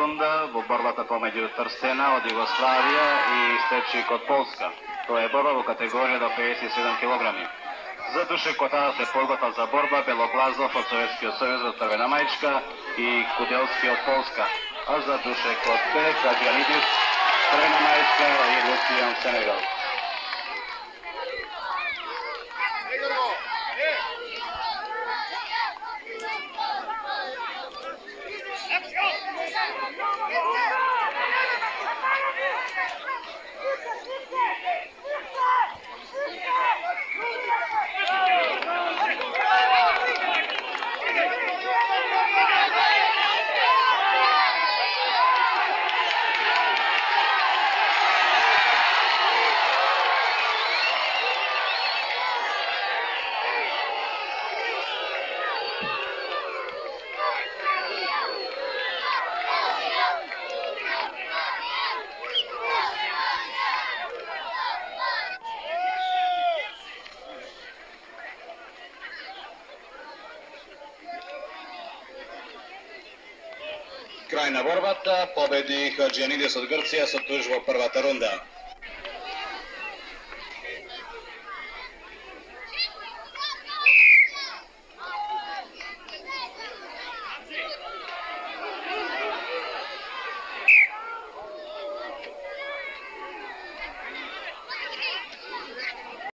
рунда во борбата помеѓу Трстена од Југославија и Стечик од Полска. Тоа е борба во категорија до 57 кг. За Душе Котара се подготва за борба Белоглазов од Советскиот сојуз од Црвена мајчка и Куделски од Полска. А за Душе Котбе, Каджанидис, Црвена мајчка и Луцијан Сенегал. Thank you. Крај на борбата, победи Хаджианидис од Грција со туж во првата рунда.